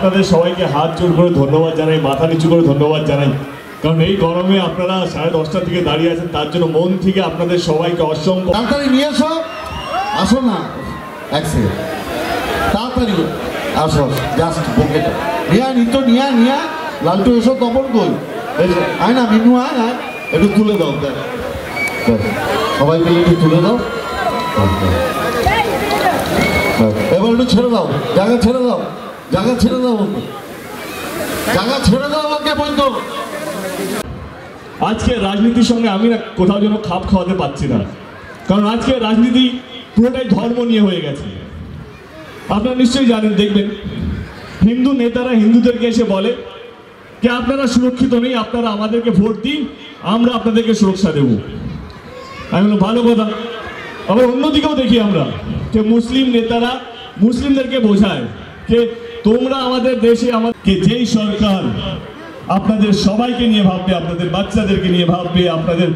আপনাদের সবাইকে হাত জোর করে ধন্যবাদ জানাই, মাথা নিচু করে ধন্যবাদ জানাই। কারণ এই গরমে আপনারা সাড়ে দশটার থেকে দাঁড়িয়ে আছেন, তার জন্য মন থেকে আপনাদের সবাইকে অসংখ্য তাড়াতাড়ি নিয়ে এসো আসো না। এক সেকেন্ড তাড়াতাড়ি আসো জাস্ট বুকেটা নিয়া নিতো নিয়া নিয়া লালটু, এসো, তপন কই? আয় না, মিনু, আয় আয়। একটু তুলে দাও, দেখ। সবাই একটু তুলে দাও। এবার একটু ছেড়ে দাও, জায়গা ছেড়ে দাও। জায়গা ছেড়ে দাও ওকে জায়গা ছেড়ে দাও আমাকে, বন্ধু। আজকে রাজনীতির সঙ্গে আমি না কোথাও যেন খাপ খাওয়াতে পারছি না। কারণ আজকে রাজনীতি পুরোটাই ধর্ম নিয়ে হয়ে গেছে। আপনারা নিশ্চয়ই জানেন, দেখবেন, হিন্দু নেতারা হিন্দুদেরকে এসে বলে যে, আপনারা সুরক্ষিত নেই, আপনারা আমাদেরকে ভোট দিন, আমরা আপনাদেরকে সুরক্ষা দেব। আমি বললাম, ভালো কথা। আবার অন্যদিকেও দেখি আমরা যে, মুসলিম নেতারা মুসলিমদেরকে বোঝায় যে তোমরা আমাদের দেশে আমাদেরকে যেই সরকার, আপনাদের সবাইকে নিয়ে ভাববে, আপনাদের বাচ্চাদেরকে নিয়ে ভাববে, আপনাদের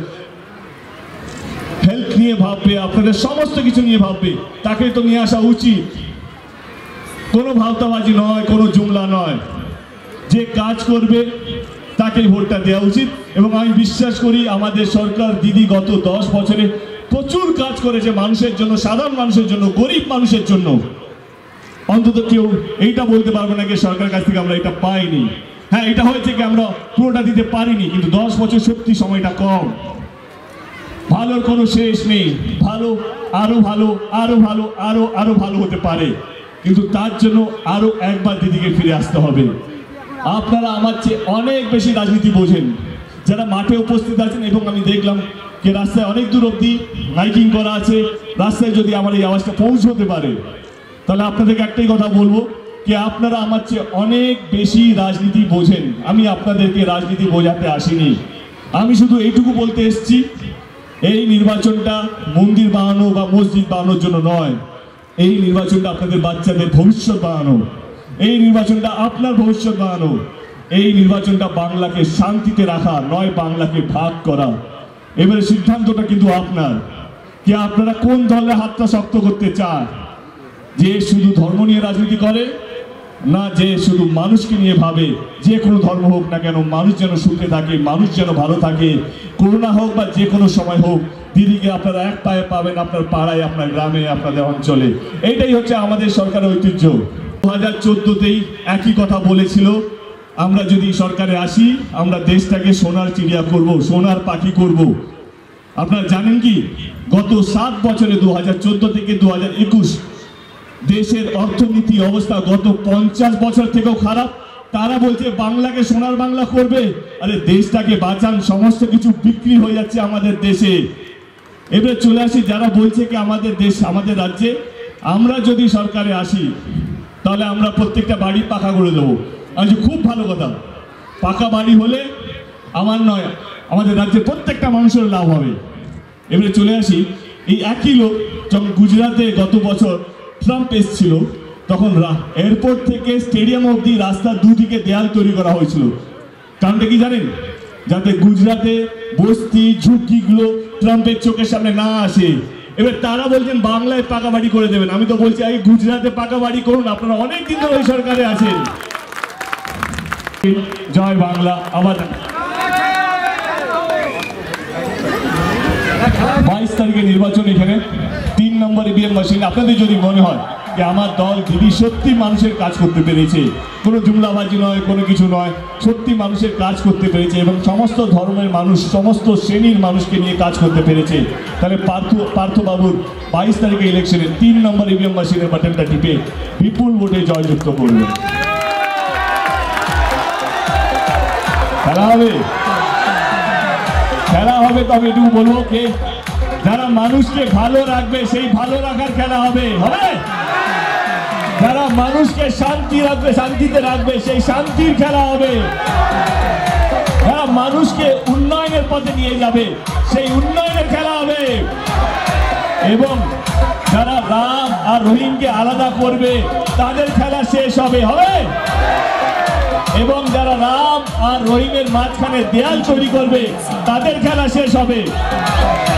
হেলথ নিয়ে ভাববে, আপনাদের সমস্ত কিছু নিয়ে ভাববে তাকে তো নিয়ে আসা উচিত। কোনো ভাবতাবাজি নয়, কোনো জুমলা নয়। যে কাজ করবে, তাকেই ভোটটা দেওয়া উচিত। এবং আমি বিশ্বাস করি, আমাদের সরকার দিদি গত দশ বছরে প্রচুর কাজ করেছে মানুষের জন্য, সাধারণ মানুষের জন্য, গরিব মানুষের জন্য। অন্তত কেউ এইটা বলতে পারবে না যে সরকারের কাছ থেকে আমরা এটা পাইনি। হ্যাঁ এটা হয়েছে কি আমরা পুরোটা দিতে পারিনি, কিন্তু দশ বছর সত্যি সময়টা কম। ভালোর কোনো শেষ নেই। ভালো, আরও ভালো আরও ভালো, আরও আরও ভালো হতে পারে। কিন্তু তার জন্য আরও একবার দিদিকে ফিরে আসতে হবে। আপনারা আমার চেয়ে অনেক বেশি রাজনীতি বোঝেন। যারা মাঠে উপস্থিত আছেন, এবং আমি দেখলাম যে রাস্তায় অনেক দূর অব্দি মাইকিং করা আছে। রাস্তায় যদি আমার এই আওয়াজটা পৌঁছতে পারে। তাহলে আপনাদেরকে একটাই কথা বলব যে আপনারা আমার চেয়ে অনেক বেশি রাজনীতি বোঝেন। আমি আপনাদেরকে রাজনীতি বোঝাতে আসিনি। আমি শুধু এইটুকু বলতে এসেছি, এই নির্বাচনটা মন্দির বানানো বা মসজিদ বানানোর জন্য নয়, এই নির্বাচনটা আপনাদের বাচ্চাদের ভবিষ্যৎ বানানো, এই নির্বাচনটা আপনার ভবিষ্যৎ বানানো, এই নির্বাচনটা বাংলাকে শান্তিতে রাখা, নয় বাংলাকে ভাগ করা। এবারে সিদ্ধান্তটা কিন্তু আপনার, যে আপনারা কোন দলের হাতটা শক্ত করতে চান? যে শুধু ধর্ম নিয়ে রাজনীতি করে, না যে শুধু মানুষকে নিয়ে ভাবে, যে কোনো ধর্ম হোক না কেন, মানুষ যেন সুখে থাকে, মানুষ যেন ভালো থাকে, করোনা হোক বা যে কোনো সময় হোক, দিদিকে আপনারা এক পায়ে পাবেন আপনার পাড়ায়, আপনার গ্রামে, আপনাদের অঞ্চলে। এইটাই হচ্ছে আমাদের সরকারের ঐতিহ্য। দু হাজার চোদ্দোতেই একই কথা বলেছিল, আমরা যদি সরকারে আসি, আমরা দেশটাকে সোনার চিড়িয়া করব, সোনার পাখি করব। আপনারা জানেন কি? গত সাত বছরে দু হাজার চোদ্দ থেকে দু হাজার একুশ দেশের অর্থনীতি অবস্থা গত পঞ্চাশ বছর থেকেও খারাপ। তারা বলছে, বাংলাকে সোনার বাংলা করবে। আরে, দেশটাকে বাঁচান, সমস্ত কিছু বিক্রি হয়ে যাচ্ছে আমাদের দেশে। এবারে চলে আসি, যারা বলছে কি আমাদের দেশ, আমাদের রাজ্যে। আমরা যদি সরকারে আসি, তাহলে আমরা প্রত্যেকটা বাড়ি পাকা করে দেবো। আমি খুব ভালো কথা। পাকা বাড়ি হলে আমার নয়, আমাদের রাজ্যে প্রত্যেকটা মানুষের লাভ হবে। এবারে চলে আসি, এই একই লোক যখন গুজরাটে গত বছর ট্রাম্প এসছিল, তখন এয়ারপোর্ট থেকে স্টেডিয়াম অবধি রাস্তার দুদিকে দেয়াল তৈরি করা হয়েছিল। কারণটা কি জানেন? যাতে গুজরাটে বস্তি, ঝুঁকিগুলো ট্রাম্পের চোখের সামনে না আসে। এবার তারা বলছেন, বাংলায় পাকা বাড়ি করে দেবেন। আমি তো বলছি, আগে গুজরাটে পাকা বাড়ি করুন, আপনারা অনেক দিন ধরে ওই সরকারে আছেন। জয় বাংলা, আবার বাইশ তারিখে নির্বাচন এখানে। নম্বর ইভিএম মেশিন আপনাদের যদি মনে হয় যে আমার দল দিদি সত্যি মানুষের কাজ করতে পেরেছে, কোনো জুমলাবাজি নয়, কোনো কিছু নয়, সত্যি মানুষের কাজ করতে পেরেছে এবং সমস্ত ধর্মের মানুষ, সমস্ত শ্রেণির মানুষকে নিয়ে কাজ করতে পেরেছে, তাহলে পার্থ, পার্থবাবুর বাইশ তারিখে ইলেকশনে তিন নম্বর ইভিএম মেশিনের বাটনটা টিপে বিপুল ভোটে জয়যুক্ত করবেন খেলা হবে। খেলা হবে, তবে এটুকু বলব, কে যারা মানুষকে ভালো রাখবে, সেই ভালো রাখার খেলা হবে। হবে? যারা মানুষকে শান্তি রাখবে, শান্তিতে রাখবে, সেই শান্তির খেলা হবে। যারা মানুষকে উন্নয়নের পথে নিয়ে যাবে, সেই উন্নয়নের খেলা হবে। এবং যারা রাম আর রহিমকে আলাদা করবে, তাদের খেলা শেষ হবে। হবে? এবং যারা রাম আর রহিমের মাঝখানে দেয়াল তৈরি করবে, তাদের খেলা শেষ হবে।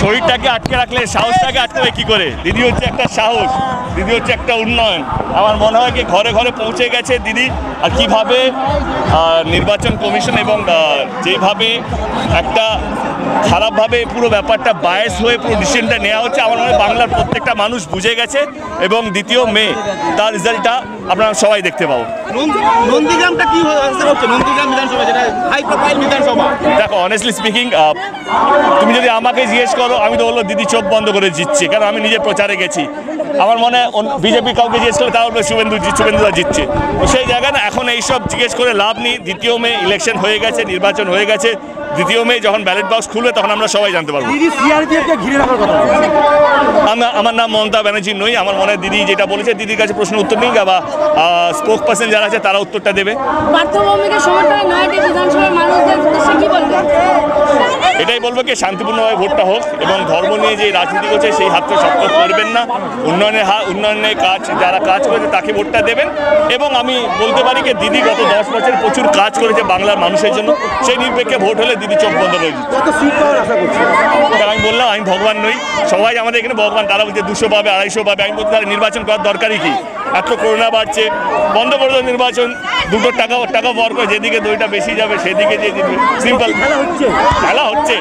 শরীরটাকে আটকে রাখলে, সাহসটাকে আটকাবে কি করে? দিদি হচ্ছে একটা সাহস, দিদি হচ্ছে একটা উন্নয়ন। আমার মনে হয় কি ঘরে ঘরে পৌঁছে গেছে দিদি। আর কীভাবে নির্বাচন কমিশন এবং যেভাবে একটা খারাপভাবে পুরো ব্যাপারটা বায়াস হয়ে পুরো ডিসিশনটা নেওয়া হচ্ছে। আমার মনে বাংলার প্রত্যেকটা মানুষ বুঝে গেছে এবং দ্বিতীয় মে তার রেজাল্টটা আপনারা সবাই দেখতে পাবো। নন্দীগ্রামটা কি অবস্থা হচ্ছে? নন্দীগ্রাম বিধানসভা যেটা হাই প্রোফাইল বিধানসভা। দেখো অনেস্টলি স্পিকিং তুমি যদি আমাকে জিজ্ঞেস করো আমি তো বলল দিদি চোখ বন্ধ করে জিতছে। কারণ আমি নিজে প্রচারে গেছি। আমার মনে হয় বিজেপি কাউকে জিজ্ঞেস করলে তারা বলবে শুভেন্দু জি- শুভেন্দুদা জিতছে। তো সেই জায়গায় না এখন এইসব জিজ্ঞেস করে লাভ নেই। দ্বিতীয় মে ইলেকশন হয়ে গেছে নির্বাচন হয়ে গেছে। দ্বিতীয় মে যখন ব্যালট বক্স খুলবে তখন আমরা সবাই জানতে পারব। আমার নাম মমতা ব্যানার্জি নই। আমার মনে হয় দিদি যেটা বলেছে দিদির কাছে প্রশ্ন উত্তর নেই বা স্পোক পার্সন যারা আছে তারা উত্তরটা দেবে। এটাই বলব কি শান্তিপূর্ণভাবে ভোটটা হোক এবং ধর্ম নিয়ে যে রাজনীতি করছে সেই হাতটা শক্ত করবেন না। উন্নয়নের হাত উন্নয়নের কাজ যারা কাজ করেছে তাকে ভোটটা দেবেন। এবং আমি বলতে পারি কি দিদি গত দশ বছর প্রচুর কাজ করেছে বাংলার মানুষের জন্য। সেই নিরপেক্ষে ভোট হলে দিদি চোখ বন্ধ কারণ আমি বললাম আমি ভগবান নই। সবাই আমাদের এখানে ভগবান। তারা বলছে দুশো পাবে আড়াইশো পাবে। আমি বলতে তারা নির্বাচন করার দরকারই কি? এত করোনা বাড়ছে বন্ধ করে দাও নির্বাচন। দুটো টাকা টাকা বর করে যেদিকে দুইটা বেশি যাবে সেদিকে যে সিম্পল খেলা হচ্ছে। খেলা হচ্ছে।